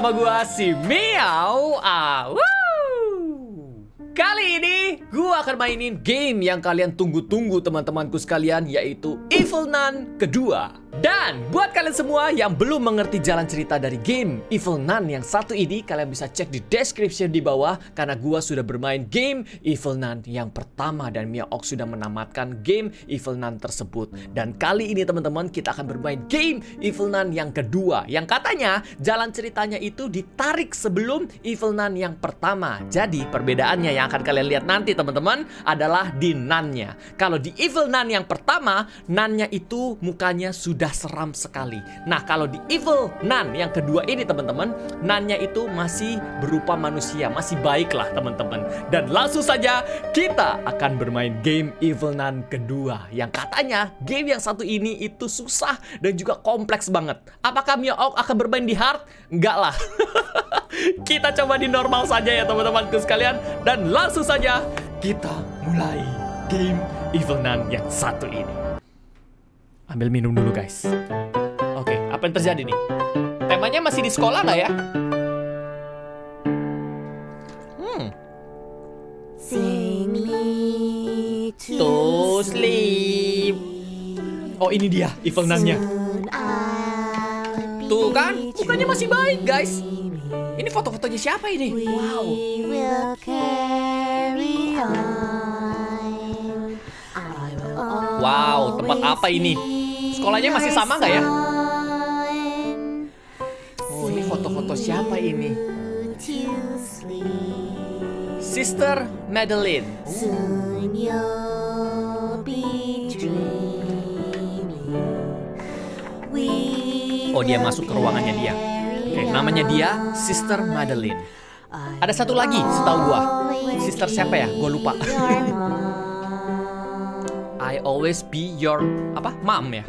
bersama gua si Miau. Ah, woo! Kali ini gua akan mainin game yang kalian tunggu-tunggu teman-temanku sekalian yaitu Evil Nun kedua. Dan buat kalian semua yang belum mengerti jalan cerita dari game Evil Nun yang satu ini kalian bisa cek di description di bawah karena gua sudah bermain game Evil Nun yang pertama dan Mia Ok sudah menamatkan game Evil Nun tersebut. Dan kali ini teman-teman kita akan bermain game Evil Nun yang kedua yang katanya jalan ceritanya itu ditarik sebelum Evil Nun yang pertama. Jadi perbedaannya yang akan kalian lihat nanti teman-teman adalah di Nun-nya. Kalau di Evil Nun yang pertama, Nun-nya itu mukanya sudah seram sekali. Nah, kalau di Evil Nun yang kedua ini teman-teman, Nun-nya itu masih berupa manusia, masih baik lah teman-teman. Dan langsung saja kita akan bermain game Evil Nun kedua yang katanya game yang satu ini itu susah dan juga kompleks banget. Apakah Mia Ok akan bermain di hard? Enggak lah. kita coba di normal saja ya teman-temanku sekalian dan langsung saja kita mulai game Evil Nun yang satu ini. Ambil minum dulu guys. Oke, apa yang terjadi nih? Temanya masih di sekolah nggak ya? Hmm, Sing me to, sleep. Oh ini dia Evil be Tuh kan, mukanya masih baik guys. Ini foto-fotonya siapa ini? Will Wow, tempat apa ini? Sekolahnya masih your sama nggak ya? Oh ini foto-foto siapa ini? Sister Madeline. Oh dia masuk ke ruangannya dia. Oke, namanya dia. Sister Madeline. Ada satu lagi, setahu gua. Sister siapa ya? Gua lupa. I always be your apa? Mom ya?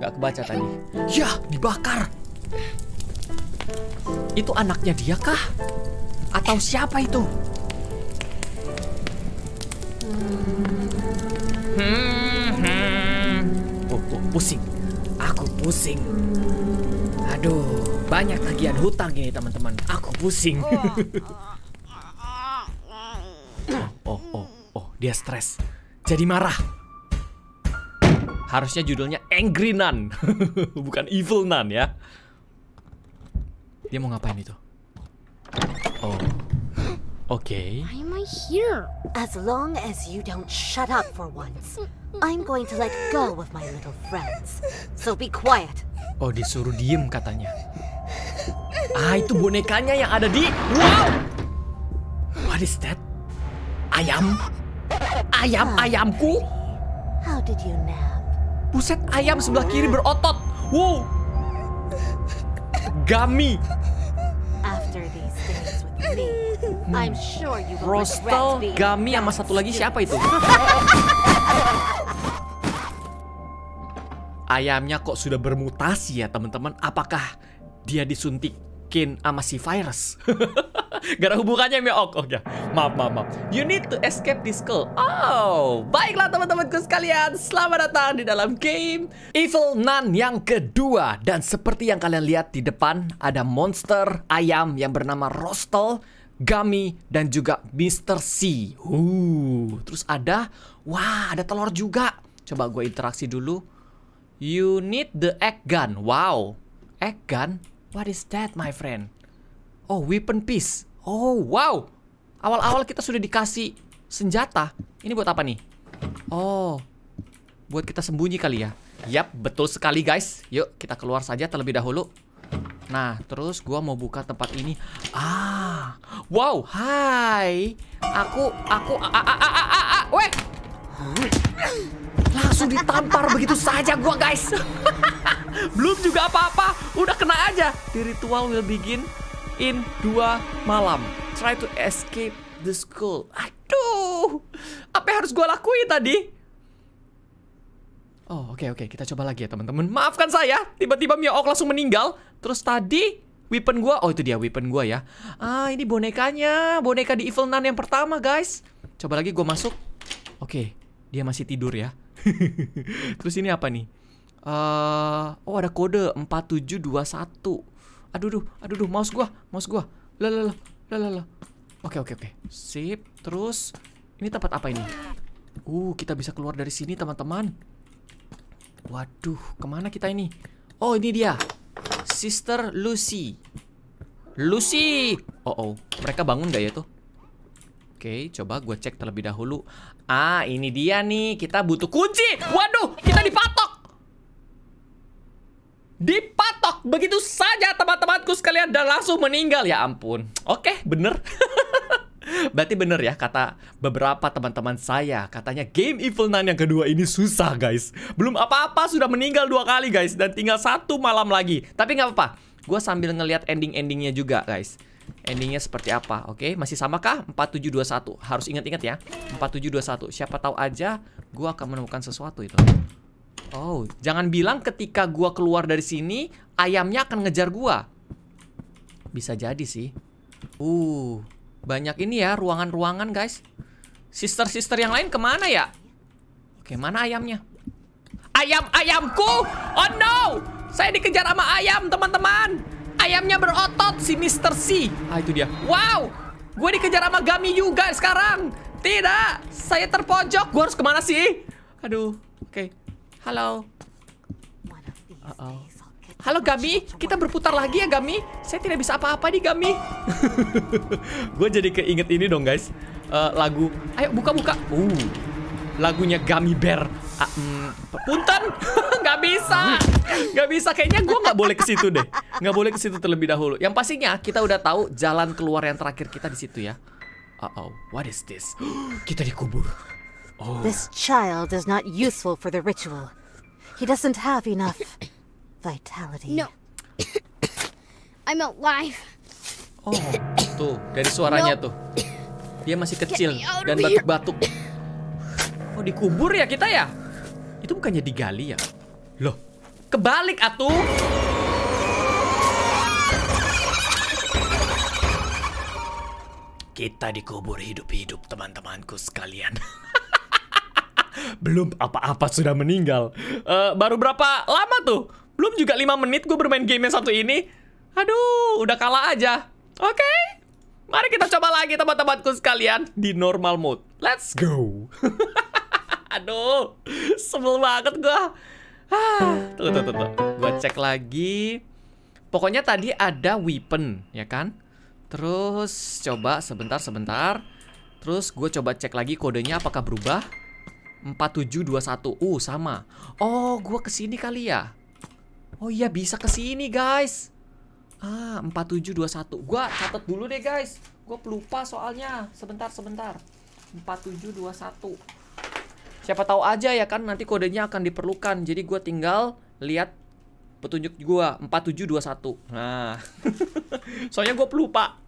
Gak kebaca tadi. Ya, dibakar. Itu anaknya dia kah? Atau siapa itu? Hmm, hmm. Oh, oh, pusing. Aku pusing. Aduh, banyak tagihan hutang ini teman-teman. Aku pusing. oh, oh, oh, dia stres. Jadi marah. Harusnya judulnya Angry Nun, bukan Evil Nun ya. Dia mau ngapain itu? Oh, oke. Why am I here? As long as you don't shut up for once, I'm going to let go of my little friends. So be quiet. Oh, disuruh diem katanya. Ah, itu bonekanya yang ada di. Wow! What is that? Ayam? Ayam ayamku? How did you nap? Buset, ayam sebelah kiri berotot. Wow! Gami, After these days with me, I'm sure you will Rostel, Gami, sama satu lagi siapa itu? Ayamnya kok sudah bermutasi ya teman-teman? Apakah dia disuntikin sama si virus? Gak ada hubungannya ya ok, oh, ya. Maaf, maaf, maaf. You need to escape this skull. Oh, baiklah teman-temanku sekalian. Selamat datang di dalam game Evil Nun yang kedua. Dan seperti yang kalian lihat di depan, ada monster ayam yang bernama Rostel, Gummy, dan juga Mr. C. Uh, terus ada, wah, ada telur juga. Coba gue interaksi dulu. You need the egg gun. Wow. Egg gun? What is that, my friend? Oh, weapon piece. Oh, wow. Awal-awal kita sudah dikasih senjata. Ini buat apa nih? Oh, buat kita sembunyi kali ya. Yap, betul sekali guys. Yuk, kita keluar saja terlebih dahulu. Nah, terus gua mau buka tempat ini. Ah, wow, hai. Aku, aku, a, a, a, a, a, a. Langsung ditampar begitu saja gua guys. Belum juga apa-apa, udah kena aja. The ritual will begin in dua malam. Try to escape the school. Aduh, apa yang harus gua lakuin tadi? Oh, oke oke, kita coba lagi ya teman-teman. Maafkan saya, tiba-tiba Mia Ok langsung meninggal. Terus tadi weapon gua, oh itu dia weapon gua ya. Ah, ini bonekanya, boneka di Evil Nun yang pertama, guys. Coba lagi gua masuk. Oke, dia masih tidur ya. Terus ini apa nih? Eh, oh ada kode 4721. Aduh, duh, aduh, duh, mouse gua, mouse gua. Lah, lah, lah. Oke, oke, oke. Sip. Terus, ini tempat apa ini? Uh, kita bisa keluar dari sini, teman-teman. Waduh, ke mana kita ini? Oh, ini dia. Sister Lucy. Lucy! Oh, oh. Mereka bangun gak ya tuh? Oke, coba gue cek terlebih dahulu. Ah, ini dia nih. Kita butuh kunci. Waduh, kita dipatok. Begitu saja teman-temanku sekalian dan langsung meninggal. Ya ampun. Oke, bener. Berarti bener ya kata beberapa teman-teman saya. Katanya game Evil Nun yang kedua ini susah guys. Belum apa-apa sudah meninggal dua kali guys. Dan tinggal satu malam lagi. Tapi nggak apa-apa. Gue sambil ngeliat ending-endingnya juga guys. Endingnya seperti apa Oke? Masih sama kah 4721 Harus ingat-ingat ya. 4721 Siapa tahu aja gue akan menemukan sesuatu itu. Oh jangan bilang ketika gue keluar dari sini Ayamnya akan ngejar gue Bisa jadi sih Uh banyak ini ya, ruangan-ruangan guys. Sister-sister yang lain ke mana ya? Oke, mana ayamnya? Ayam-ayamku! Oh no! Saya dikejar sama ayam, teman-teman. Ayamnya berotot, si Mr. C. Ah, itu dia. Wow! Gue dikejar sama Gami juga sekarang. Tidak! Saya terpojok. Gue harus ke mana sih? Aduh, oke. Halo. Uh -oh. Halo Gami, kita berputar lagi ya Gami. Saya tidak bisa apa-apa nih Gami. gue jadi keinget ini dong guys. Uh, lagu, ayo buka-buka. Uh, lagunya Gami Bear. Uh, mm, punten, nggak bisa, nggak bisa. Kayaknya gue nggak boleh ke situ deh. Nggak boleh ke situ terlebih dahulu. Yang pastinya kita udah tahu jalan keluar yang terakhir kita di situ ya. Uh oh, what is this? kita dikubur. Oh. This child is not useful for the ritual. He doesn't have enough vitality. No. I'm alive. Oh, tuh dari suaranya no. tuh. Dia masih kecil dan batuk-batuk. Oh, dikubur ya kita ya? Itu bukannya digali ya? Loh, kebalik atuh. Kita dikubur hidup-hidup teman-temanku sekalian. Belum apa-apa sudah meninggal. Uh, baru berapa lama tuh? Belum juga 5 menit gue bermain game yang satu ini. Aduh, udah kalah aja. Oke. Okay. Mari kita coba lagi teman-temanku sekalian di normal mode. Let's go. Aduh, sebel banget gue. Ah, tuh, tuh. Gue cek lagi. Pokoknya tadi ada weapon, ya kan? Terus coba sebentar, sebentar. Terus gue coba cek lagi kodenya apakah berubah. 4721. Uh, sama. Oh, gue ke sini kali ya. Oh iya bisa ke sini guys. Ah 4721. Gua catat dulu deh guys. Gua pelupa soalnya. Sebentar sebentar. 4721. Siapa tahu aja ya kan nanti kodenya akan diperlukan. Jadi gua tinggal lihat petunjuk gua 4721. Nah. soalnya gua pelupa.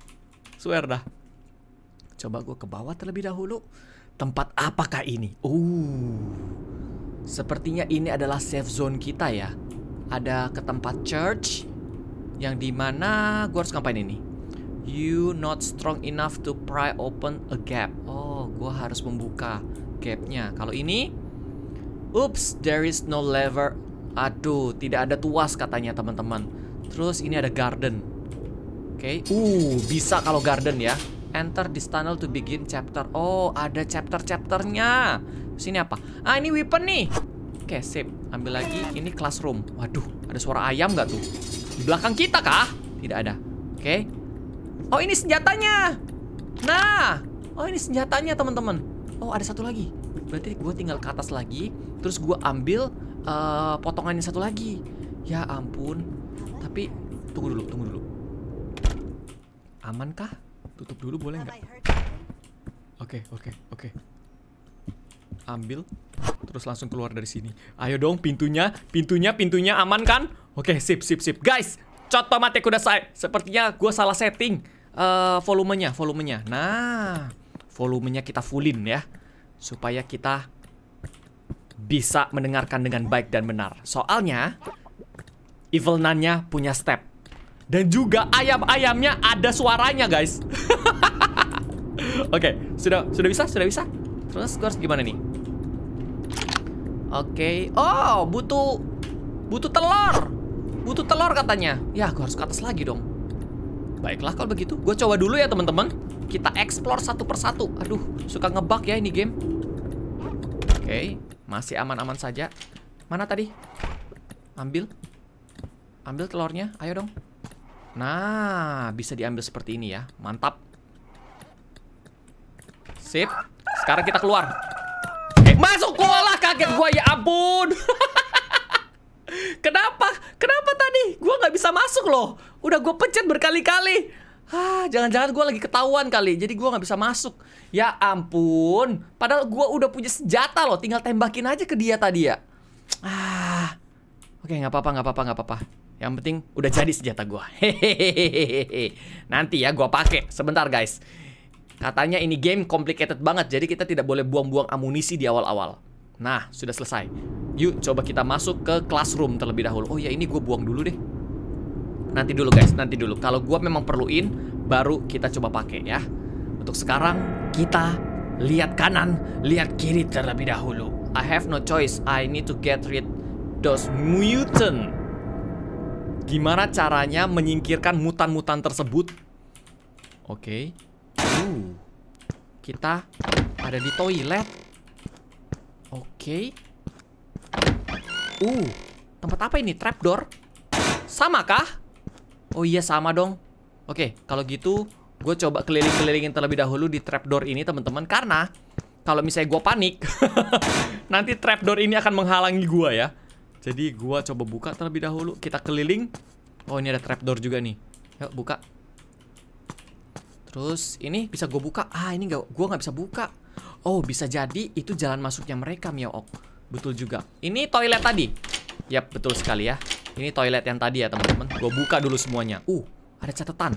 Swear dah. Coba gua ke bawah terlebih dahulu. Tempat apakah ini? Uh. Sepertinya ini adalah safe zone kita ya ada ke tempat church yang di mana gue harus ngapain ini? You not strong enough to pry open a gap. Oh gue harus membuka gapnya. Kalau ini oops there is no lever. Aduh tidak ada tuas katanya teman-teman. Terus ini ada garden. Oke. Okay. uh bisa kalau garden ya. Enter this tunnel to begin chapter. Oh ada chapter chapternya sini apa? Ah ini weapon nih Oke, sip. Ambil lagi. Ini classroom. Waduh, ada suara ayam nggak tuh? Di belakang kita kah? Tidak ada. Oke. Oh, ini senjatanya. Nah. Oh, ini senjatanya, teman-teman. Oh, ada satu lagi. Berarti gue tinggal ke atas lagi. Terus gue ambil uh, potongannya satu lagi. Ya ampun. Tapi, tunggu dulu, tunggu dulu. Aman kah? Tutup dulu boleh nggak? Oke, oke, oke. Ambil terus langsung keluar dari sini. Ayo dong pintunya, pintunya, pintunya aman kan? Oke, sip, sip, sip. Guys, contoh mati kuda saya. Sepertinya gue salah setting uh, volumenya, volumenya. Nah, volumenya kita fullin ya. Supaya kita bisa mendengarkan dengan baik dan benar. Soalnya, Evil Nun-nya punya step. Dan juga ayam-ayamnya ada suaranya, guys. Oke, okay, sudah sudah bisa, sudah bisa. Terus gue harus gimana nih? Oke. Okay. Oh, butuh butuh telur. butuh telur katanya. Ya, gue harus ke atas lagi dong. Baiklah kalau begitu. Gue coba dulu ya teman-teman. Kita explore satu persatu. Aduh, suka ngebug ya ini game. Oke, masih aman-aman saja. Mana tadi? Ambil. Ambil telurnya, ayo dong. Nah, bisa diambil seperti ini ya. Mantap. Sip. Sekarang kita keluar. Eh, masuk kaget gua ya ampun. Kenapa? Kenapa tadi? Gua nggak bisa masuk loh. Udah gua pencet berkali-kali. Ah, jangan-jangan gua lagi ketahuan kali. Jadi gua nggak bisa masuk. Ya ampun. Padahal gua udah punya senjata loh. Tinggal tembakin aja ke dia tadi ya. Ah. Oke, nggak apa-apa, nggak apa-apa, nggak apa-apa. Yang penting udah jadi senjata gua. Hehehe. Nanti ya gua pakai. Sebentar, guys. Katanya ini game complicated banget, jadi kita tidak boleh buang-buang amunisi di awal-awal. Nah, sudah selesai. Yuk, coba kita masuk ke classroom terlebih dahulu. Oh ya, ini gue buang dulu deh. Nanti dulu guys, nanti dulu. Kalau gue memang perluin, baru kita coba pakai ya. Untuk sekarang, kita lihat kanan, lihat kiri terlebih dahulu. I have no choice. I need to get rid those mutant. Gimana caranya menyingkirkan mutan-mutan tersebut? Oke. Uh, kita ada di toilet. Oke. Uh, tempat apa ini? Trapdoor? Sama kah? Oh iya sama dong. Oke, kalau gitu gue coba keliling-kelilingin terlebih dahulu di trapdoor ini teman-teman karena kalau misalnya gue panik, nanti trapdoor ini akan menghalangi gue ya. Jadi gue coba buka terlebih dahulu. Kita keliling. Oh ini ada trapdoor juga nih. Yuk buka. Terus ini bisa gue buka. Ah ini gak, gue nggak bisa buka. Oh bisa jadi itu jalan masuknya mereka Mio Betul juga. Ini toilet tadi. Yap betul sekali ya. Ini toilet yang tadi ya teman-teman. Gue buka dulu semuanya. Uh ada catatan.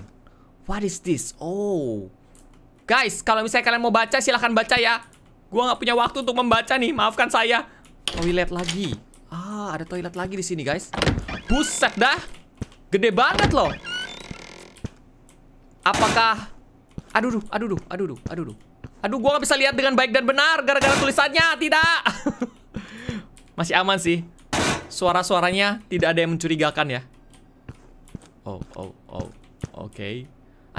What is this? Oh. Guys kalau misalnya kalian mau baca silahkan baca ya. Gue nggak punya waktu untuk membaca nih. Maafkan saya. Toilet lagi. Ah ada toilet lagi di sini guys. Buset dah. Gede banget loh. Apakah Aduh, aduh, aduh, aduh, aduh, aduh. Aduh, gua gak bisa lihat dengan baik dan benar gara-gara tulisannya. Tidak. Masih aman sih. Suara-suaranya tidak ada yang mencurigakan ya. Oh, oh, oh. Oke. Okay.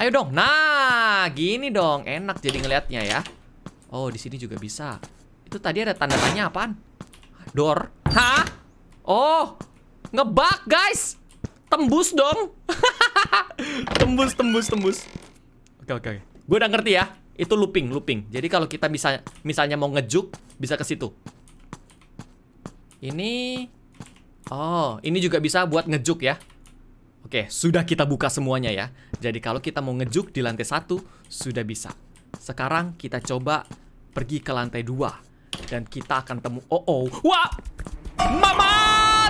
Ayo dong. Nah, gini dong. Enak jadi ngelihatnya ya. Oh, di sini juga bisa. Itu tadi ada tanda tanya apaan? Door. Hah? Oh, ngebug guys. Tembus dong. tembus, tembus, tembus. Oke, oke. Gue udah ngerti ya. Itu looping, looping. Jadi kalau kita bisa misalnya mau ngejuk, bisa ke situ. Ini Oh, ini juga bisa buat ngejuk ya. Oke, sudah kita buka semuanya ya. Jadi kalau kita mau ngejuk di lantai satu, sudah bisa. Sekarang kita coba pergi ke lantai dua. Dan kita akan temu... Oh, oh. Wah! Mama!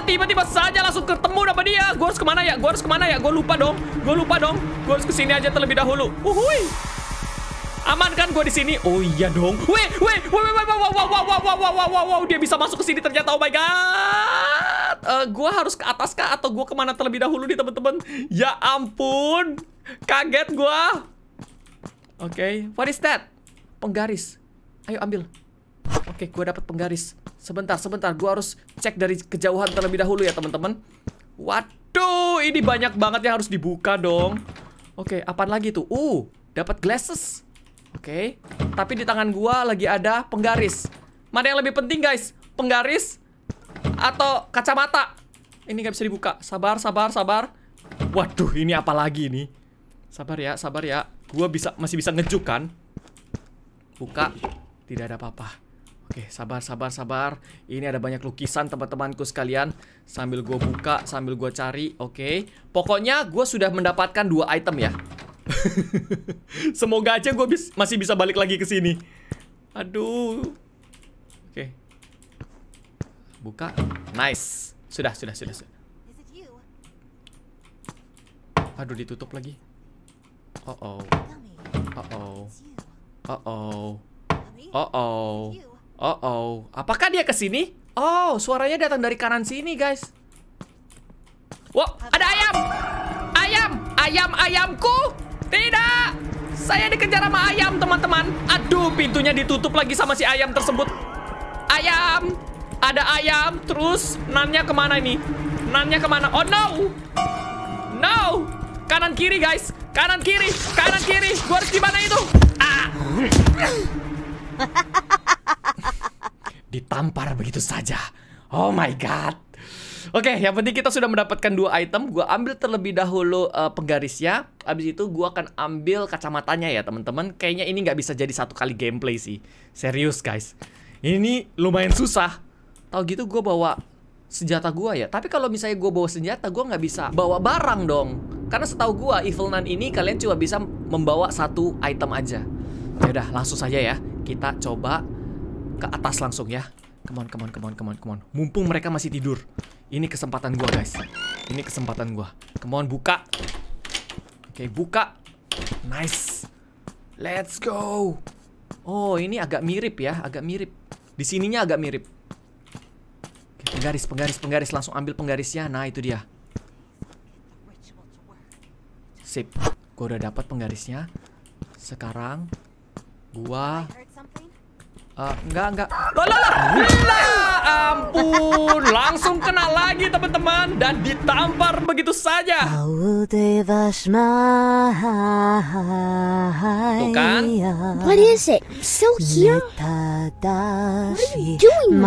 Tiba-tiba saja langsung ketemu sama dia. Gue harus ke mana ya? Gue harus ke mana ya? Gue lupa dong. Gue lupa dong. Gue harus ke sini aja terlebih dahulu. Uhui! Aman kan gue di sini? Oh iya dong. Weh, weh, weh, weh, weh, wow, wow, wow, wow, wow, wow, wow, wow, dia bisa masuk ke sini ternyata. Oh my god. Uh, gue harus ke atas kah atau gue ke mana terlebih dahulu nih teman-teman? Ya ampun, kaget gue. Oke, okay. what is that? Penggaris. Ayo ambil. Oke, okay, gue dapat penggaris. Sebentar, sebentar. Gue harus cek dari kejauhan terlebih dahulu ya teman-teman. Waduh, ini banyak banget yang harus dibuka dong. Oke, okay, apaan lagi tuh? Uh, dapat glasses. Oke, okay. tapi di tangan gua lagi ada penggaris. Mana yang lebih penting, guys? Penggaris atau kacamata? Ini nggak bisa dibuka. Sabar, sabar, sabar. Waduh, ini apa lagi nih? Sabar ya, sabar ya. Gua bisa masih bisa ngejuk kan? Buka. Tidak ada apa-apa. Oke, sabar, sabar, sabar. Ini ada banyak lukisan teman-temanku sekalian. Sambil gue buka, sambil gue cari. Oke, pokoknya gue sudah mendapatkan dua item ya. Semoga aja gue bis masih bisa balik lagi ke sini. Aduh. Oke. Buka. Nice. Sudah, sudah, sudah, sudah. Aduh, ditutup lagi. Oh oh. Oh oh. Oh oh. Oh oh. Oh oh. Apakah dia ke sini? Oh, suaranya datang dari kanan sini, guys. Wah, ada ayam. Ayam, ayam, ayamku. Tidak! Saya dikejar sama ayam, teman-teman. Aduh, pintunya ditutup lagi sama si ayam tersebut. Ayam! ada ayam, terus nannya ke mana ini? Nannya ke mana? Oh no! No! Kanan kiri guys, kanan kiri, kanan kiri. Gua harus gimana itu? Ah! Ditampar begitu saja. Oh my god. Oke, yang penting kita sudah mendapatkan dua item. Gua ambil terlebih dahulu uh, penggarisnya. Abis itu gua akan ambil kacamatanya ya, teman-teman. Kayaknya ini nggak bisa jadi satu kali gameplay sih. Serius, guys. Ini lumayan susah. Tahu gitu gua bawa senjata gua ya. Tapi kalau misalnya gua bawa senjata, gua nggak bisa bawa barang dong. Karena setahu gua Evil Nun ini kalian cuma bisa membawa satu item aja. Ya udah, langsung saja ya. Kita coba ke atas langsung ya. Come on, come on, come on, come on, come on. Mumpung mereka masih tidur. Ini kesempatan gua, guys. Ini kesempatan gua. Come on, buka. Oke, buka. Nice. Let's go. Oh, ini agak mirip ya, agak mirip. Di sininya agak mirip. Oke, penggaris, penggaris, penggaris. Langsung ambil penggarisnya. Nah, itu dia. Sip. Gua udah dapat penggarisnya. Sekarang gua Uh, enggak, enggak. Loh, loh, loh. Ampun. Langsung kena lagi, teman-teman. Dan ditampar begitu saja. Tuh kan? What is it? Still here? What are you doing?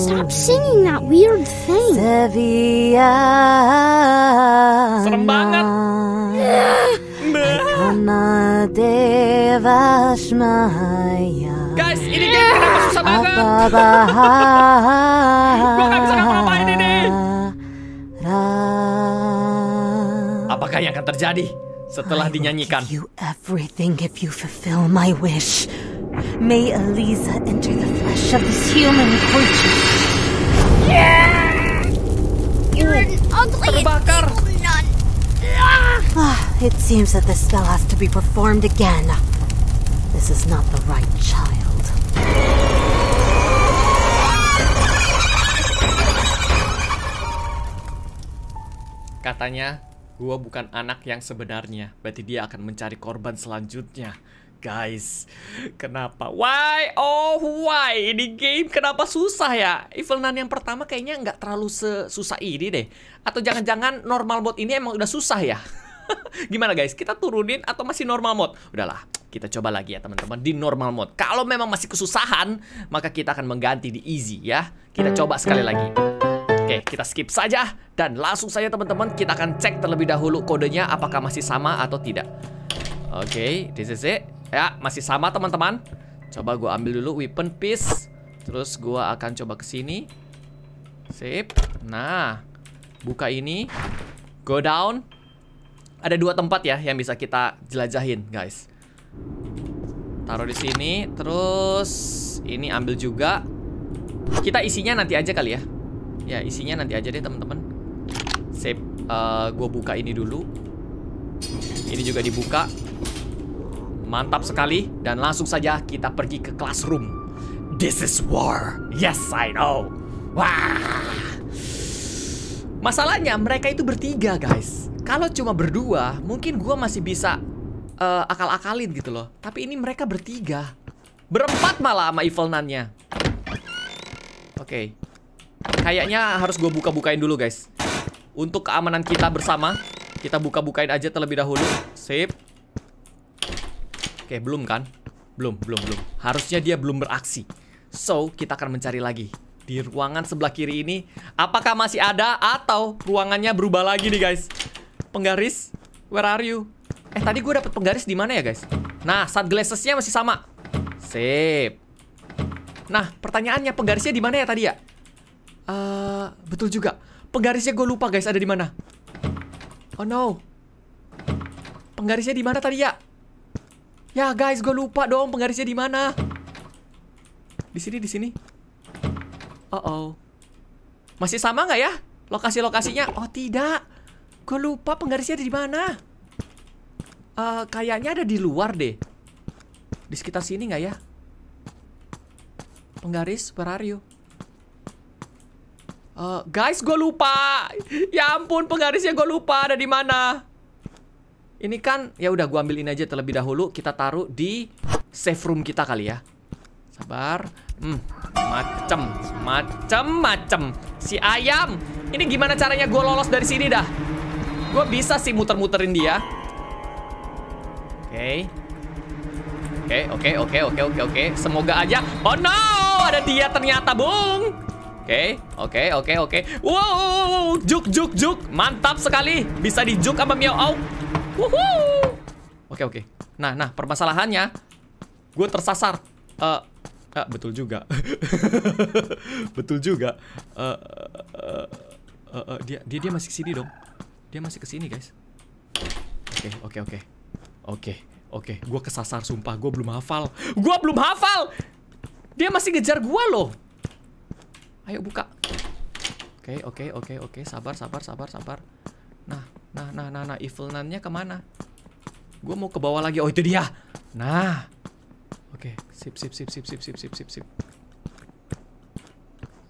Stop singing that weird thing. Serem banget. Guys, ini game kenapa susah banget? Gua nggak bisa ngapa-ngapain ini. Apakah yang akan terjadi setelah dinyanyikan? you everything if you fulfill my wish. May Eliza enter the flesh of this human creature. You're an ugly and nun. Ah, it seems that the spell has to be performed again. This is not the right child. Katanya, gua bukan anak yang sebenarnya. Berarti dia akan mencari korban selanjutnya. Guys, kenapa? Why? Oh, why? Ini game kenapa susah ya? Evil Nun yang pertama kayaknya nggak terlalu susah ini deh. Atau jangan-jangan normal mode ini emang udah susah ya? Gimana guys? Kita turunin atau masih normal mode? Udahlah, kita coba lagi ya teman-teman di normal mode. Kalau memang masih kesusahan, maka kita akan mengganti di easy ya. Kita coba sekali lagi. Oke, kita skip saja dan langsung saja teman-teman kita akan cek terlebih dahulu kodenya apakah masih sama atau tidak. Oke, this is it. Ya, masih sama teman-teman. Coba gua ambil dulu weapon piece. Terus gua akan coba ke sini. Sip. Nah, buka ini. Go down. Ada dua tempat ya yang bisa kita jelajahin, guys. Taruh di sini, terus ini ambil juga. Kita isinya nanti aja kali ya. Ya, isinya nanti aja deh, teman-teman. Sip. Uh, gua buka ini dulu. Ini juga dibuka. Mantap sekali dan langsung saja kita pergi ke classroom. This is war. Yes, I know. Wah. Masalahnya mereka itu bertiga, guys. Kalau cuma berdua, mungkin gua masih bisa uh, akal-akalin gitu loh. Tapi ini mereka bertiga. Berempat malah sama Evil Nun-nya. Oke. Okay. Kayaknya harus gue buka-bukain dulu, guys. Untuk keamanan kita bersama, kita buka-bukain aja terlebih dahulu. Sip. Oke, belum kan? Belum, belum, belum. Harusnya dia belum beraksi. So, kita akan mencari lagi. Di ruangan sebelah kiri ini, apakah masih ada atau ruangannya berubah lagi nih, guys? Penggaris, where are you? Eh, tadi gue dapet penggaris di mana ya, guys? Nah, sunglassesnya masih sama. Sip. Nah, pertanyaannya penggarisnya di mana ya tadi ya? Uh, betul juga. Penggarisnya gue lupa, guys, ada di mana? Oh no. Penggarisnya di mana tadi ya? Ya guys, gue lupa dong penggarisnya di mana. Di sini, di sini. Oh oh. Masih sama nggak ya? Lokasi-lokasinya? Oh tidak. Gue lupa penggarisnya di mana. Uh, kayaknya ada di luar deh. Di sekitar sini nggak ya? Penggaris, where? Uh, guys, gue lupa. Ya ampun, penggarisnya gue lupa ada di mana. Ini kan ya udah gua ambil ini aja terlebih dahulu. Kita taruh di safe room kita kali ya. Sabar. Hmm, macem, macem, macem. Si ayam. Ini gimana caranya gue lolos dari sini dah? Gue bisa sih muter-muterin dia. Oke. Oke, oke, oke, oke, oke, oke. Semoga aja. Oh no, ada dia ternyata, Bung. Oke, oke, oke, oke. Wow, juk, juk, juk. Mantap sekali. Bisa dijuk sama Miao Wuhuu. Oke, oke. Nah, nah, permasalahannya gue tersasar. Eh, uh, betul juga. betul juga. Uh, uh, uh, uh, dia dia dia masih sini dong. Dia masih ke sini guys. Oke, oke, oke. Oke, oke. Gue kesasar sumpah. Gue belum hafal. Gue belum hafal. Dia masih ngejar gue loh. Ayo buka. Oke, oke, oke, oke. Sabar, sabar, sabar, sabar. Nah, nah, nah, nah. Evil nya ke mana? Gue mau ke bawah lagi. Oh, itu dia. Nah. Oke, sip, sip, sip, sip, sip, sip, sip, sip, sip.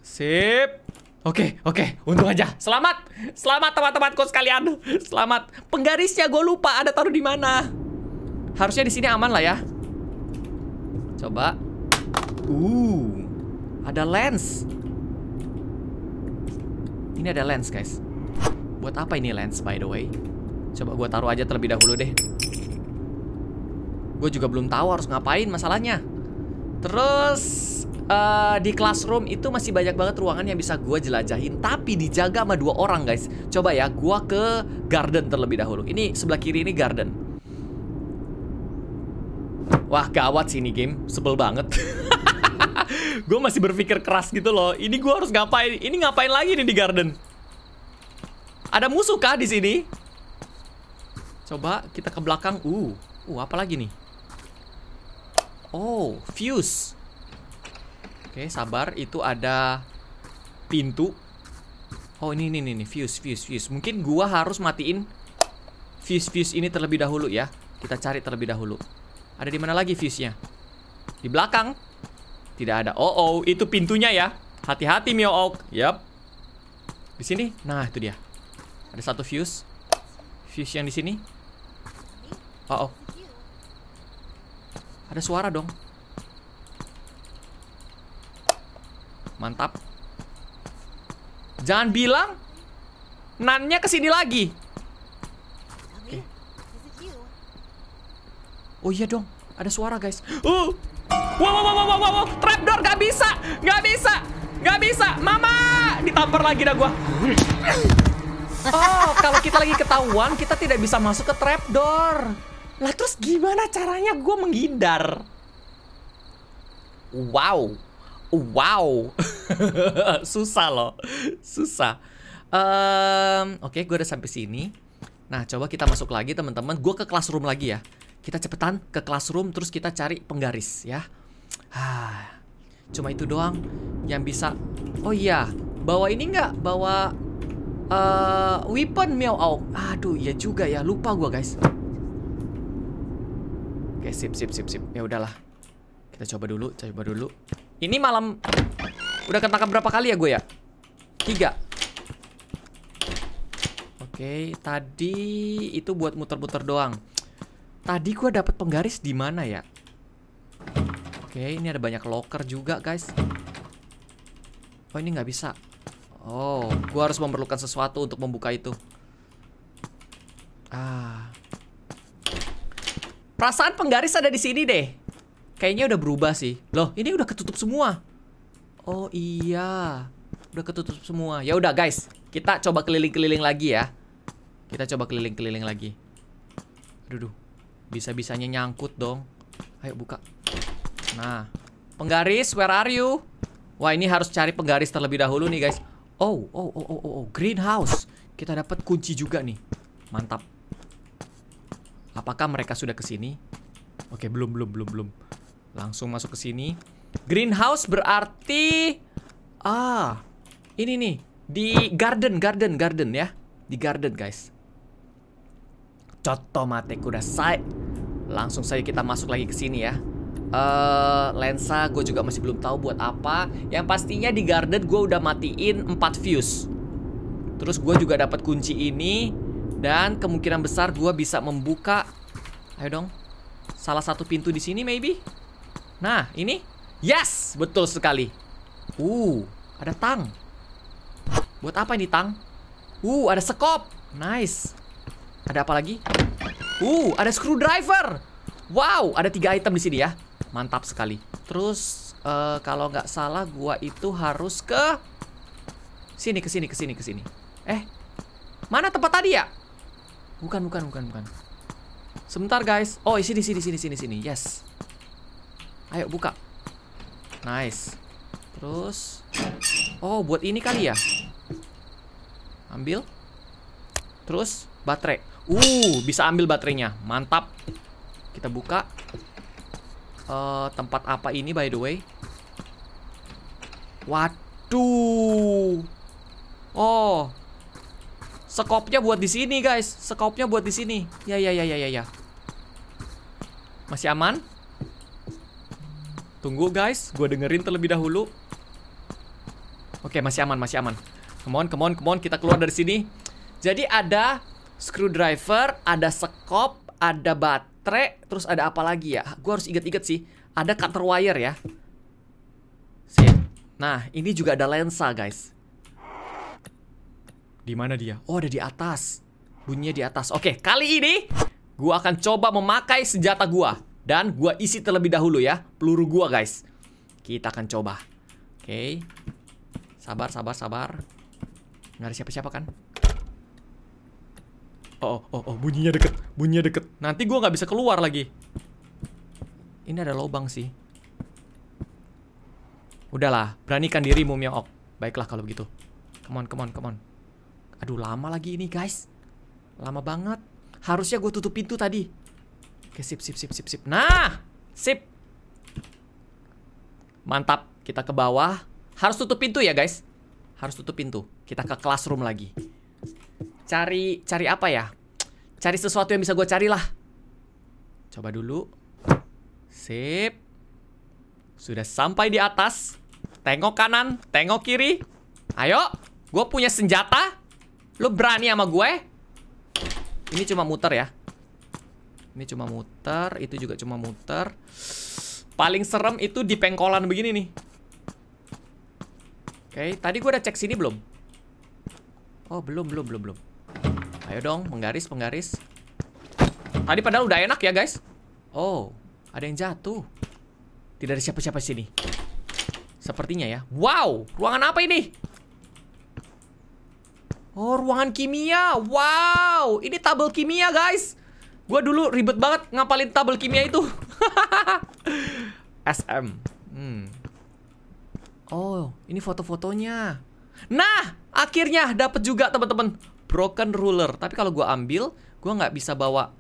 Sip. Oke, oke, untung aja. Selamat, selamat teman-temanku sekalian. Selamat. Penggarisnya gue lupa ada taruh di mana. Harusnya di sini aman lah ya. Coba. Uh, ada lens. Ini ada lens, guys. Buat apa ini lens, by the way? Coba gue taruh aja terlebih dahulu deh. Gue juga belum tahu harus ngapain masalahnya. Terus uh, di classroom itu masih banyak banget ruangan yang bisa gue jelajahin, tapi dijaga sama dua orang guys. Coba ya, gue ke garden terlebih dahulu. Ini sebelah kiri ini garden. Wah gawat sih ini game, sebel banget. gue masih berpikir keras gitu loh. Ini gue harus ngapain? Ini ngapain lagi nih di garden? Ada musuh kah di sini? Coba kita ke belakang. Uh, uh apa lagi nih? Oh, fuse. Oke, sabar. Itu ada pintu. Oh, ini ini ini fuse, fuse, fuse. Mungkin gua harus matiin fuse-fuse ini terlebih dahulu ya. Kita cari terlebih dahulu. Ada di mana lagi fuse-nya? Di belakang. Tidak ada. Oh, oh, itu pintunya ya. Hati-hati Mio Oak. Yap. Di sini. Nah, itu dia. Ada satu fuse. Fuse yang di sini. Oh, oh. Ada suara dong. Mantap. Jangan bilang Nannya ke sini lagi. Oke. Oh iya dong, ada suara guys. Uh, wow wow wow wow wow, wow. trapdoor gak bisa, gak bisa, gak bisa. Mama, ditampar lagi dah gua. Oh, kalau kita lagi ketahuan, kita tidak bisa masuk ke trapdoor. Lah terus gimana caranya gue menghindar? Wow. Wow. Susah loh. Susah. Um, Oke, okay, gue udah sampai sini. Nah, coba kita masuk lagi teman-teman. Gue ke classroom lagi ya. Kita cepetan ke classroom terus kita cari penggaris ya. Cuma itu doang yang bisa. Oh iya, bawa ini nggak? Bawa uh, weapon Miao Au. Aduh, iya juga ya. Lupa gue guys. Oke, sip, sip, sip, sip. Ya udahlah. Kita coba dulu, coba dulu. Ini malam udah ketangkap berapa kali ya gue ya? Tiga. Oke, tadi itu buat muter-muter doang. Tadi gue dapet penggaris di mana ya? Oke, ini ada banyak locker juga, guys. Oh, ini nggak bisa. Oh, gue harus memerlukan sesuatu untuk membuka itu. Ah. Perasaan penggaris ada di sini deh. Kayaknya udah berubah sih. Loh, ini udah ketutup semua. Oh iya. Udah ketutup semua. Ya udah guys, kita coba keliling-keliling lagi ya. Kita coba keliling-keliling lagi. Aduh, bisa-bisanya nyangkut dong. Ayo buka. Nah, penggaris, where are you? Wah, ini harus cari penggaris terlebih dahulu nih, guys. Oh, oh, oh, oh, oh, oh. greenhouse. Kita dapat kunci juga nih. Mantap. Apakah mereka sudah ke sini? Oke, belum, belum, belum, belum. Langsung masuk ke sini. Greenhouse berarti ah, ini nih di garden, garden, garden ya. Di garden, guys. Coto mate kuda saya. Langsung saja kita masuk lagi ke sini ya. Uh, lensa gue juga masih belum tahu buat apa. Yang pastinya di garden gue udah matiin 4 fuse. Terus gue juga dapat kunci ini Dan kemungkinan besar gua bisa membuka Ayo dong. Salah satu pintu di sini maybe. Nah, ini. Yes, betul sekali. Uh, ada tang. Buat apa ini tang? Uh, ada sekop. Nice. Ada apa lagi? Uh, ada screwdriver. Wow, ada tiga item di sini ya. Mantap sekali. Terus uh, kalau nggak salah gua itu harus ke sini, ke sini, ke sini, ke sini. Eh, mana tempat tadi ya? Bukan, bukan, bukan, bukan. Sebentar guys. Oh, sini, sini, sini, sini, sini. Yes. Ayo buka. Nice. Terus, oh buat ini kali ya. Ambil. Terus baterai. Uh, bisa ambil baterainya. Mantap. Kita buka. Uh, tempat apa ini by the way? Waduh. Oh. Skopnya buat di sini, guys. Skopnya buat di sini. Ya ya ya ya ya ya. Masih aman? Tunggu, guys. Gue dengerin terlebih dahulu. Oke, masih aman, masih aman. Come on, come on, come on. Kita keluar dari sini. Jadi ada screwdriver, ada skop, ada baterai, terus ada apa lagi ya? Gue harus inget-inget sih. Ada cutter wire ya. Sip. Nah, ini juga ada lensa, guys. Di mana dia? Oh, ada di atas. Bunyinya di atas. Oke, kali ini gua akan coba memakai senjata gua dan gua isi terlebih dahulu ya peluru gua, guys. Kita akan coba. Oke. Sabar, sabar, sabar. Nggak ada siapa-siapa kan? Oh, oh, oh, bunyinya deket, bunyinya deket. Nanti gua nggak bisa keluar lagi. Ini ada lubang sih. Udahlah, beranikan diri Mumyong Ok. Baiklah kalau begitu. Come on, come on, come on. Aduh, lama lagi ini, guys. Lama banget. Harusnya gue tutup pintu tadi. Oke, sip, sip, sip, sip, sip. Nah, sip. Mantap. Kita ke bawah. Harus tutup pintu ya, guys. Harus tutup pintu. Kita ke classroom lagi. Cari, cari apa ya? Cari sesuatu yang bisa gue cari lah. Coba dulu. Sip. Sudah sampai di atas. Tengok kanan, tengok kiri. Ayo, gue punya senjata. Lo berani sama gue? Ini cuma muter ya. Ini cuma muter, itu juga cuma muter. Paling serem itu di pengkolan begini nih. Oke, tadi gue udah cek sini belum? Oh, belum, belum, belum, belum. Ayo dong, menggaris, penggaris. Tadi padahal udah enak ya, guys. Oh, ada yang jatuh. Tidak ada siapa-siapa sini. Sepertinya ya. Wow, ruangan apa ini? Oh, ruangan kimia. Wow, ini tabel kimia, guys. Gua dulu ribet banget ngapalin tabel kimia itu. SM. Hmm. Oh, ini foto-fotonya. Nah, akhirnya dapat juga teman-teman broken ruler. Tapi kalau gua ambil, gua nggak bisa bawa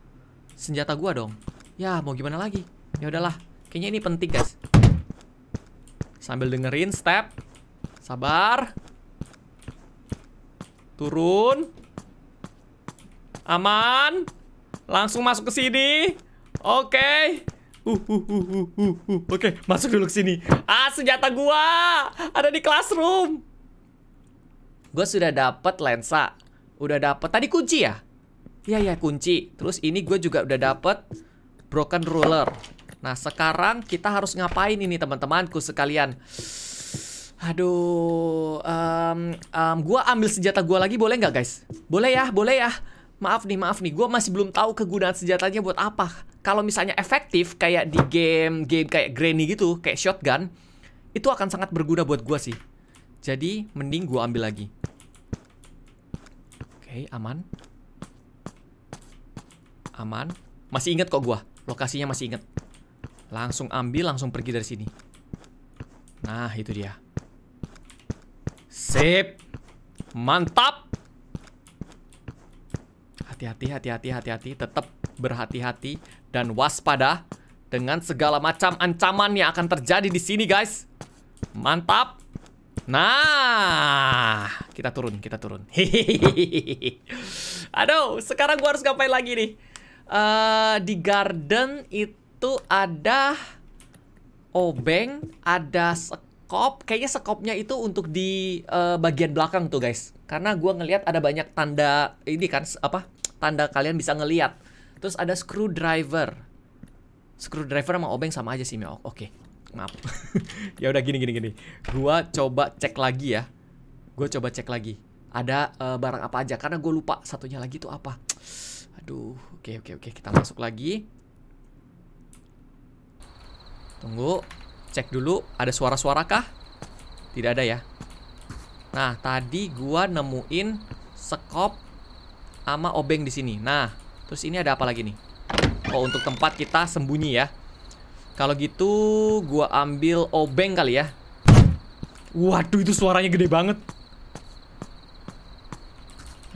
senjata gua dong. Ya, mau gimana lagi? Ya udahlah. Kayaknya ini penting, guys. Sambil dengerin step. Sabar. Turun. Aman. Langsung masuk ke sini. Oke. Okay. Uh, uh, uh, uh, uh, uh. Oke, okay, masuk dulu ke sini. Ah, senjata gua ada di classroom. Gua sudah dapat lensa. Udah dapat tadi kunci ya? Iya ya kunci. Terus ini gue juga udah dapat broken ruler. Nah, sekarang kita harus ngapain ini teman-temanku sekalian? Aduh, um, um, gue ambil senjata gue lagi boleh nggak guys? Boleh ya, boleh ya. Maaf nih, maaf nih, gue masih belum tahu kegunaan senjatanya buat apa. Kalau misalnya efektif kayak di game game kayak Granny gitu, kayak shotgun, itu akan sangat berguna buat gue sih. Jadi mending gue ambil lagi. Oke, aman. Aman. Masih inget kok gue, lokasinya masih inget. Langsung ambil, langsung pergi dari sini. Nah, itu dia. Sip. Mantap. Hati-hati, hati-hati, hati-hati. Tetap berhati-hati dan waspada dengan segala macam ancaman yang akan terjadi di sini, guys. Mantap. Nah, kita turun, kita turun. Aduh, sekarang gua harus ngapain lagi nih? Uh, di garden itu ada obeng, ada sekop. Kayaknya sekopnya itu untuk di uh, bagian belakang tuh, guys. Karena gua ngelihat ada banyak tanda ini kan apa? tanda kalian bisa ngeliat. Terus ada screwdriver. Screwdriver sama obeng sama aja sih, Mio. Oke. Maaf. ya udah gini gini gini. Gua coba cek lagi ya. Gue coba cek lagi. Ada uh, barang apa aja karena gue lupa satunya lagi tuh apa. Aduh, oke oke oke kita masuk lagi. Tunggu, cek dulu ada suara-suara kah? Tidak ada ya. Nah, tadi gua nemuin sekop sama obeng di sini. Nah, terus ini ada apa lagi nih? Oh, untuk tempat kita sembunyi ya. Kalau gitu gua ambil obeng kali ya. Waduh, itu suaranya gede banget.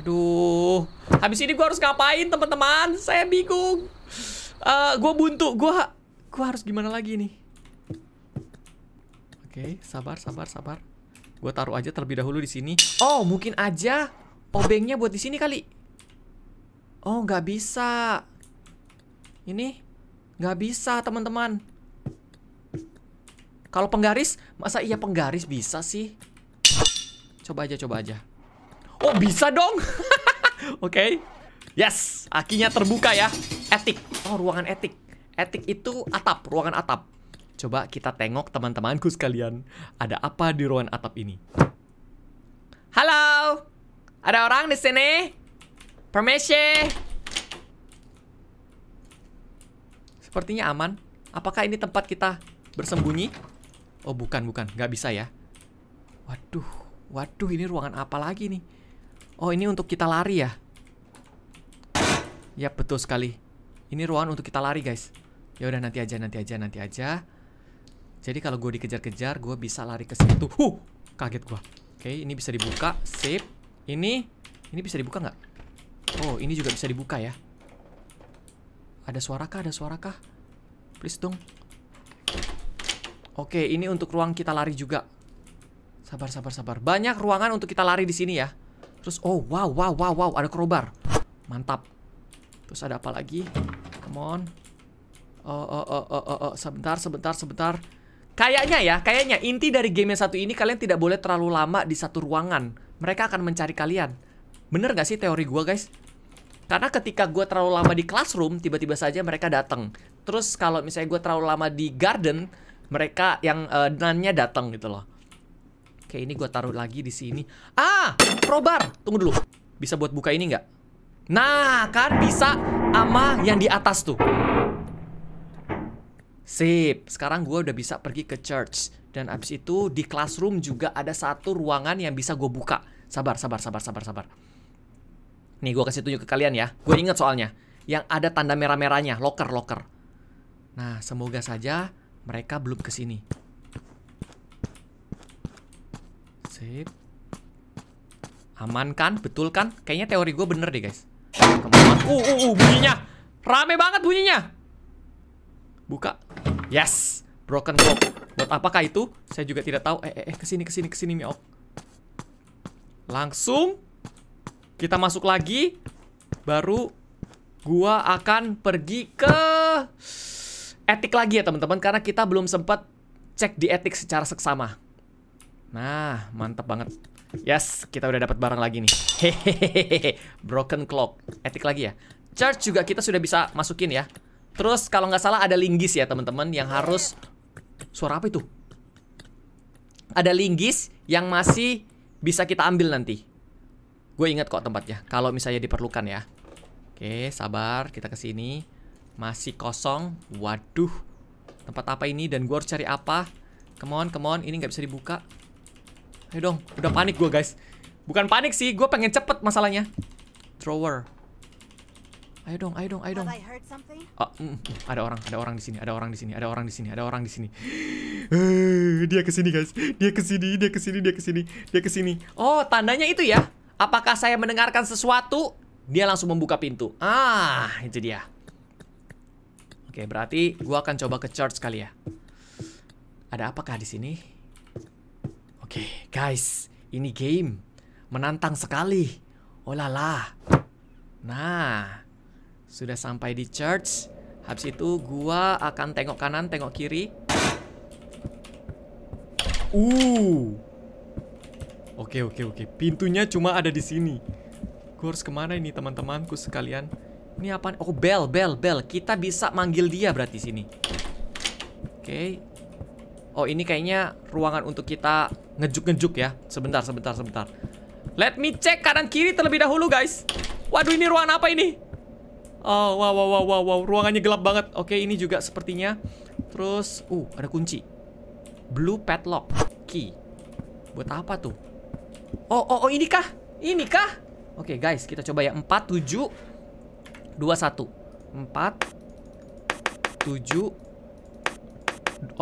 Aduh, habis ini gua harus ngapain teman-teman? Saya bingung. Uh, gua buntu, gua gua harus gimana lagi nih? Oke, sabar, sabar, sabar. Gue taruh aja terlebih dahulu di sini. Oh, mungkin aja obengnya buat di sini kali. Oh, nggak bisa. Ini nggak bisa, teman-teman. Kalau penggaris, masa iya penggaris bisa sih? Coba aja, coba aja. Oh, bisa dong. Oke. okay. Yes, akinya terbuka ya. Etik. Oh, ruangan etik. Etik itu atap, ruangan atap. Coba kita tengok teman-temanku sekalian, ada apa di ruangan atap ini? Halo, ada orang di sini? Permisi. Sepertinya aman. Apakah ini tempat kita bersembunyi? Oh bukan, bukan, nggak bisa ya. Waduh, waduh ini ruangan apa lagi nih? Oh ini untuk kita lari ya? Ya betul sekali. Ini ruangan untuk kita lari guys. Ya udah nanti aja, nanti aja, nanti aja. Jadi kalau gue dikejar-kejar, gue bisa lari ke situ. Huh, kaget gue. Oke, ini bisa dibuka. Sip. Ini, ini bisa dibuka nggak? Oh, ini juga bisa dibuka ya. Ada suara kah? Ada suara kah? Please dong. Oke, ini untuk ruang kita lari juga. Sabar, sabar, sabar. Banyak ruangan untuk kita lari di sini ya. Terus, oh, wow, wow, wow, wow, ada crowbar. Mantap. Terus ada apa lagi? Come on. Oh, oh, oh, oh, oh, oh. sebentar, sebentar, sebentar. Kayaknya ya, kayaknya inti dari game yang satu ini kalian tidak boleh terlalu lama di satu ruangan. Mereka akan mencari kalian. Bener gak sih teori gue guys? Karena ketika gue terlalu lama di classroom, tiba-tiba saja mereka datang. Terus kalau misalnya gue terlalu lama di garden, mereka yang uh, nannya datang gitu loh. Oke, ini gue taruh lagi di sini. Ah, crowbar. Tunggu dulu. Bisa buat buka ini nggak? Nah, kan bisa ama yang di atas tuh. Sip, sekarang gue udah bisa pergi ke church Dan abis itu di classroom juga ada satu ruangan yang bisa gue buka Sabar, sabar, sabar, sabar, sabar Nih gue kasih tunjuk ke kalian ya Gue inget soalnya Yang ada tanda merah-merahnya, locker, locker Nah, semoga saja mereka belum ke sini Sip Aman kan? Betul kan? Kayaknya teori gue bener deh guys Kemudian, uh, uh, uh, bunyinya Rame banget bunyinya Buka. Yes. Broken clock. Buat apakah itu? Saya juga tidak tahu. Eh, eh, eh, ke sini, ke sini, ke sini, Miok. Langsung. Kita masuk lagi. Baru gua akan pergi ke etik lagi ya teman-teman karena kita belum sempat cek di etik secara seksama. Nah, mantap banget. Yes, kita udah dapat barang lagi nih. Hehehe, broken clock. Etik lagi ya. Charge juga kita sudah bisa masukin ya. Terus kalau nggak salah ada linggis ya teman-teman yang harus suara apa itu? Ada linggis yang masih bisa kita ambil nanti. Gue ingat kok tempatnya. Kalau misalnya diperlukan ya. Oke, sabar. Kita ke sini. Masih kosong. Waduh. Tempat apa ini? Dan gue harus cari apa? Come on, come on. Ini nggak bisa dibuka. Ayo dong. Udah panik gue guys. Bukan panik sih. Gue pengen cepet masalahnya. Drawer. Ayo dong, ayo dong, ayo dong. Oh, mm, ada orang, ada orang di sini, ada orang di sini, ada orang di sini, ada orang di sini. Uh, dia ke sini guys, dia ke sini, dia ke sini, dia ke sini, dia ke sini. Oh, tandanya itu ya. Apakah saya mendengarkan sesuatu? Dia langsung membuka pintu. Ah, itu dia. Oke, berarti gua akan coba ke church kali ya. Ada apakah di sini? Oke, guys, ini game menantang sekali. Oh lala. Nah, sudah sampai di church. Habis itu gua akan tengok kanan, tengok kiri. Uh. Oke, oke, oke. Pintunya cuma ada di sini. Gue harus ke mana ini teman-temanku sekalian? Ini apa? Oh, bel, bel, bel. Kita bisa manggil dia berarti sini. Oke. Oh, ini kayaknya ruangan untuk kita ngejuk-ngejuk ya. Sebentar, sebentar, sebentar. Let me cek kanan kiri terlebih dahulu, guys. Waduh, ini ruangan apa ini? Oh, wow, wow, wow, wow, wow. Ruangannya gelap banget. Oke, ini juga sepertinya. Terus, uh, ada kunci. Blue padlock key. Buat apa tuh? Oh, oh, oh, ini kah? Ini kah? Oke, guys, kita coba ya. 4, 7, 2, 1. 4, 7,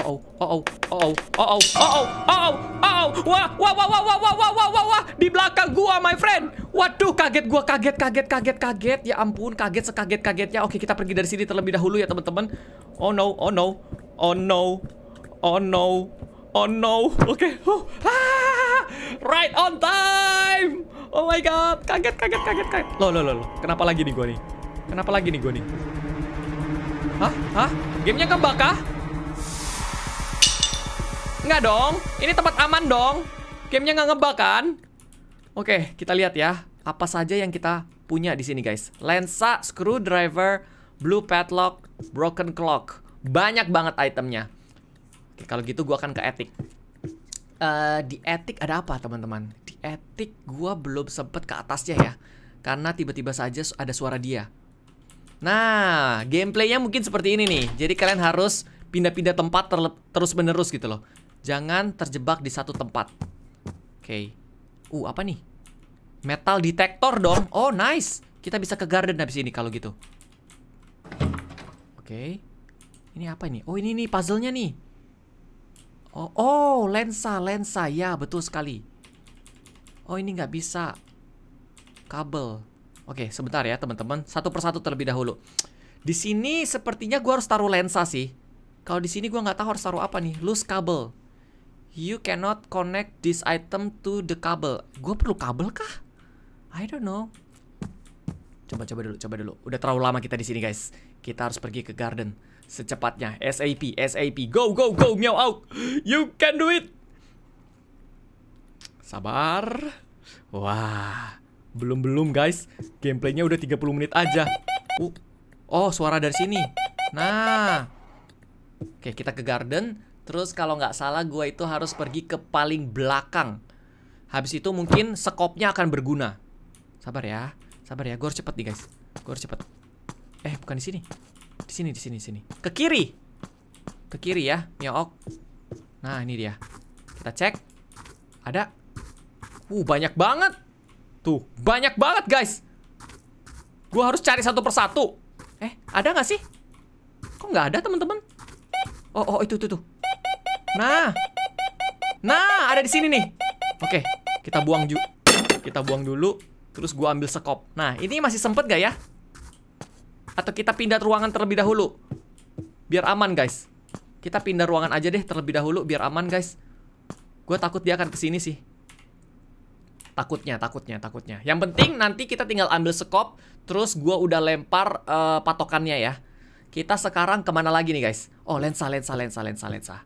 Oh oh, oh oh, oh oh, oh oh, oh oh, oh oh, oh wah, wah, wah, wah, wah, wah, wah, wah, wah, wah, di belakang gua, my friend. Waduh, kaget gua, kaget, kaget, kaget, kaget. Ya ampun, kaget sekaget kagetnya. Oke, kita pergi dari sini terlebih dahulu ya, teman-teman. Oh no, oh no, oh no, oh no, oh no. Oke, oh, ah, right on time. Oh my god, kaget, kaget, kaget, kaget. Loh, loh, loh. Kenapa lagi nih gua nih? Kenapa lagi nih gua nih? Hah? Hah? Gamenya ngebak kah? Enggak dong, ini tempat aman dong Gamenya nggak ngebug kan? Oke, kita lihat ya Apa saja yang kita punya di sini guys Lensa, screwdriver, blue padlock, broken clock Banyak banget itemnya Oke, kalau gitu gua akan ke etik uh, Di etik ada apa teman-teman? Di etik gua belum sempet ke atasnya ya Karena tiba-tiba saja ada suara dia Nah, gameplaynya mungkin seperti ini nih Jadi kalian harus pindah-pindah tempat terus-menerus gitu loh Jangan terjebak di satu tempat. Oke. Okay. Uh, apa nih? Metal detector dong. Oh, nice. Kita bisa ke garden habis ini kalau gitu. Oke. Okay. Ini apa ini? Oh, ini nih puzzle-nya nih. Oh, oh, lensa, lensa. Ya, betul sekali. Oh, ini nggak bisa. Kabel. Oke, sebentar ya, teman-teman. Satu persatu terlebih dahulu. Di sini sepertinya gue harus taruh lensa sih. Kalau di sini gue nggak tahu harus taruh apa nih. Loose kabel. You cannot connect this item to the cable. Gue perlu kabel kah? I don't know. Coba coba dulu, coba dulu. Udah terlalu lama kita di sini, guys. Kita harus pergi ke garden secepatnya. SAP, SAP. Go, go, go, meow out. You can do it. Sabar. Wah. Belum-belum, guys. Gameplaynya udah 30 menit aja. Uh. Oh, suara dari sini. Nah. Oke, kita ke garden. Terus kalau nggak salah gue itu harus pergi ke paling belakang. Habis itu mungkin skopnya akan berguna. Sabar ya, sabar ya. Gue harus cepet nih guys. Gue harus cepet. Eh bukan di sini. Di sini, di sini, di sini. Ke kiri. Ke kiri ya, Miok. Nah ini dia. Kita cek. Ada. Uh banyak banget. Tuh banyak banget guys. Gue harus cari satu persatu. Eh ada nggak sih? Kok nggak ada teman-teman? Oh oh itu tuh tuh. Nah. Nah, ada di sini nih. Oke, kita buang ju kita buang dulu. Terus gua ambil sekop. Nah, ini masih sempet gak ya? Atau kita pindah ruangan terlebih dahulu? Biar aman, guys. Kita pindah ruangan aja deh terlebih dahulu biar aman, guys. Gue takut dia akan ke sini sih. Takutnya, takutnya, takutnya. Yang penting nanti kita tinggal ambil sekop. Terus gue udah lempar uh, patokannya ya. Kita sekarang ke mana lagi nih, guys? Oh, lensa, lensa, lensa, lensa, lensa.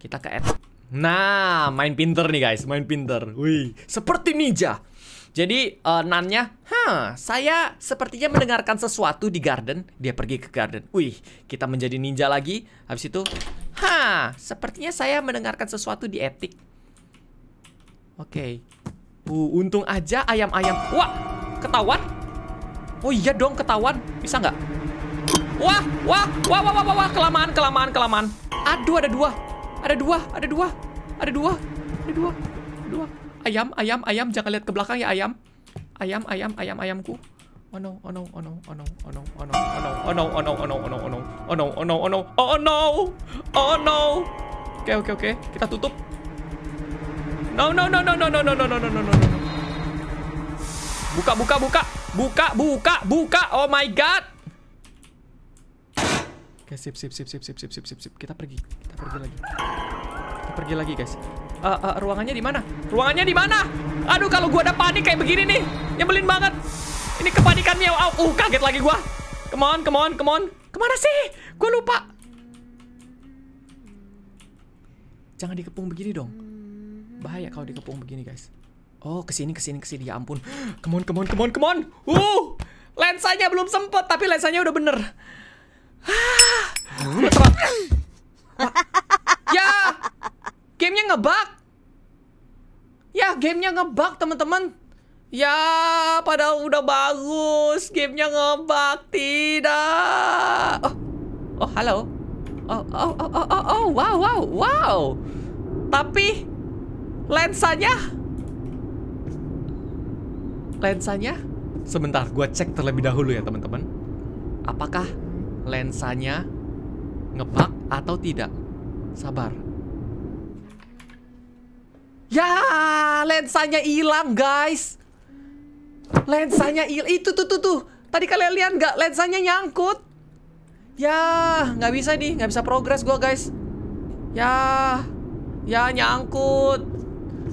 Kita ke edit. Nah, main pinter nih guys, main pinter. Wih, seperti ninja. Jadi uh, nannya, huh, saya sepertinya mendengarkan sesuatu di garden. Dia pergi ke garden. Wih, kita menjadi ninja lagi. Habis itu, ha, sepertinya saya mendengarkan sesuatu di etik. Oke. Okay. Uh, untung aja ayam-ayam. Wah, ketahuan? Oh iya dong, ketahuan. Bisa nggak? Wah, wah, wah, wah, wah, wah, kelamaan, kelamaan, kelamaan. Aduh, ada dua. Ada dua, ada dua, ada dua, ada dua, dua. Ayam, ayam, ayam, jangan lihat ke belakang ya ayam. Ayam, ayam, ayam, ayamku. Oh no, oh no, oh no, oh no, oh no, oh no, oh no, oh no, oh no, oh no, oh no, oh no, oh no, oh no, oh no, oh no. Oke, oke, oke, kita tutup. No, no, no, no, no, no, no, no, no, no, no, no. Buka, buka, buka, buka, buka, buka. Oh my god. Oke, sip, sip, sip, sip, sip, sip, sip, sip, sip. Kita pergi. Kita pergi lagi. Kita pergi lagi, guys. Uh, uh, ruangannya di mana? Ruangannya di mana? Aduh, kalau gua ada panik kayak begini nih, nyebelin banget. Ini kepanikan miau. Uh, kaget lagi gua. Come on, come on, come on. Ke mana sih? Gua lupa. Jangan dikepung begini dong. Bahaya kalau dikepung begini, guys. Oh, ke sini, ke sini, ke sini. Ya ampun. Come on, come on, come on, come on. Uh, lensanya belum sempet, tapi lensanya udah bener. Ah. Ya, gamenya ngebug. Ya, gamenya ngebug, teman-teman. Ya, padahal udah bagus. Gamenya ngebug. Tidak. Oh, oh, halo. Oh, oh, oh, oh, oh, oh, wow, wow, wow. Tapi lensanya? Lensanya? Sebentar gue cek terlebih dahulu ya teman-teman. Apakah lensanya ngebug atau tidak? Sabar. Ya lensanya hilang guys. Lensanya hilang itu tuh tuh tuh. Tadi kalian lihat nggak? Lensanya nyangkut. Ya nggak bisa nih. Nggak bisa progres gue guys. Ya ya nyangkut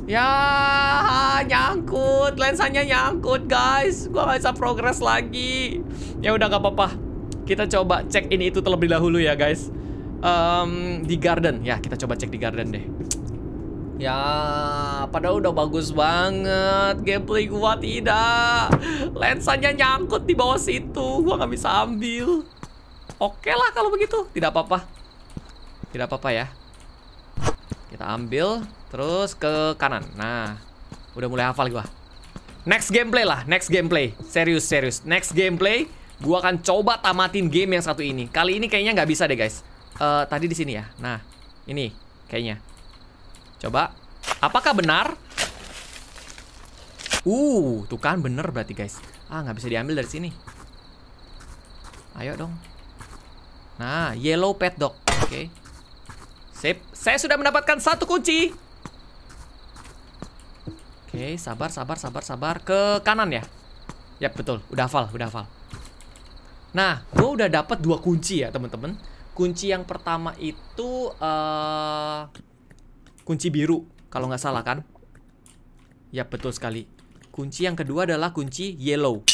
Ya, nyangkut, lensanya nyangkut, guys. Gua nggak bisa progres lagi. Ya udah nggak apa-apa. Kita coba cek ini itu terlebih dahulu ya, guys. Um, di garden, ya kita coba cek di garden deh. Ya, padahal udah bagus banget gameplay gua tidak. Lensanya nyangkut di bawah situ, gua nggak bisa ambil. Oke lah kalau begitu, tidak apa-apa. Tidak apa-apa ya. Kita ambil, Terus ke kanan. Nah, udah mulai hafal gua. Next gameplay lah, next gameplay. Serius, serius. Next gameplay, gua akan coba tamatin game yang satu ini. Kali ini kayaknya nggak bisa deh, guys. Uh, tadi di sini ya. Nah, ini kayaknya. Coba. Apakah benar? Uh, tuh kan bener berarti, guys. Ah, nggak bisa diambil dari sini. Ayo dong. Nah, yellow pet dog. Oke. Okay. Sip. Saya sudah mendapatkan satu kunci. Oke, sabar, sabar, sabar, sabar. Ke kanan ya? Yap, betul. Udah hafal, udah hafal. Nah, gue udah dapat dua kunci ya, teman-teman. Kunci yang pertama itu uh, kunci biru, kalau nggak salah kan? Yap, betul sekali. Kunci yang kedua adalah kunci yellow.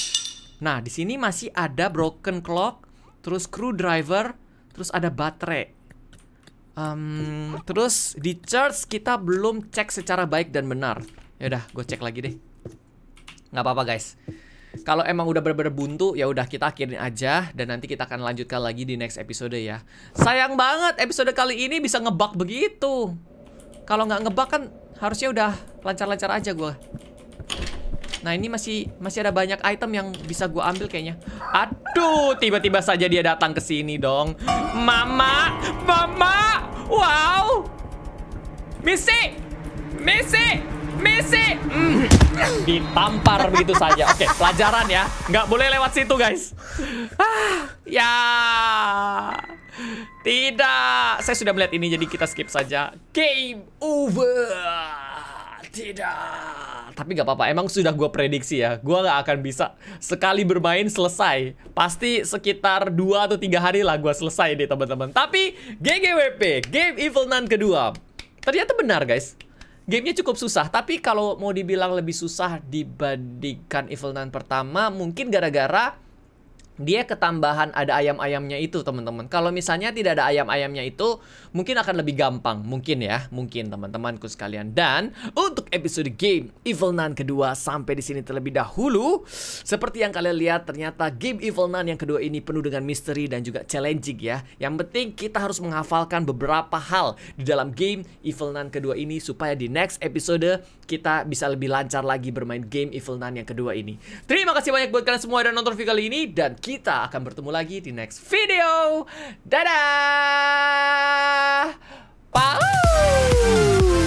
Nah, di sini masih ada broken clock, terus screwdriver, terus ada baterai. Um, terus di charge kita belum cek secara baik dan benar. Ya udah, gue cek lagi deh. Nggak apa-apa guys. Kalau emang udah bener-bener buntu, ya udah kita akhirin aja dan nanti kita akan lanjutkan lagi di next episode ya. Sayang banget episode kali ini bisa ngebug begitu. Kalau nggak ngebug kan harusnya udah lancar-lancar aja gue. Nah ini masih masih ada banyak item yang bisa gue ambil kayaknya. Aduh, tiba-tiba saja dia datang ke sini dong. Mama, mama, wow, Missy, Missy. Messi! Mm. Ditampar begitu saja. Oke, pelajaran ya. Nggak boleh lewat situ guys. Ah, Ya. Tidak. Saya sudah melihat ini jadi kita skip saja. Game over. Tidak. Tapi nggak apa-apa. Emang sudah gue prediksi ya. Gue nggak akan bisa Sekali bermain selesai. Pasti sekitar 2 atau 3 hari lah gue selesai deh teman-teman. Tapi GGWP Game Evil Nun kedua. Ternyata benar guys Gamenya cukup susah, tapi kalau mau dibilang lebih susah dibandingkan Evil Nun pertama, mungkin gara-gara dia ketambahan ada ayam-ayamnya itu teman-teman. Kalau misalnya tidak ada ayam-ayamnya itu mungkin akan lebih gampang, mungkin ya, mungkin teman-temanku sekalian. Dan untuk episode game Evil Nun kedua sampai di sini terlebih dahulu, seperti yang kalian lihat ternyata game Evil Nun yang kedua ini penuh dengan misteri dan juga challenging ya. Yang penting kita harus menghafalkan beberapa hal di dalam game Evil Nun kedua ini supaya di next episode kita bisa lebih lancar lagi bermain game Evil Nun yang kedua ini. Terima kasih banyak buat kalian semua yang nonton video kali ini dan kita akan bertemu lagi di next video. Dadah! Pau!